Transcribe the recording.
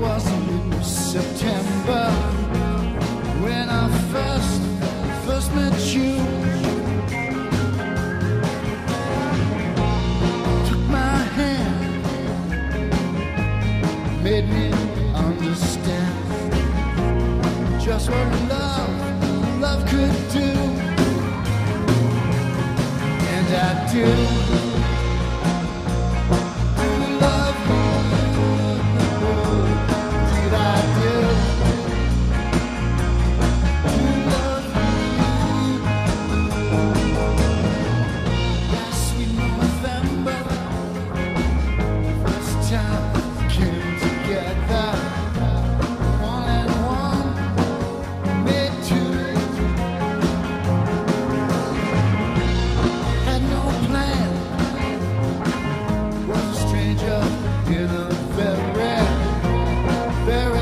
was in September when I first, first met you. Took my hand, made me understand just what love, love could do. And I do. very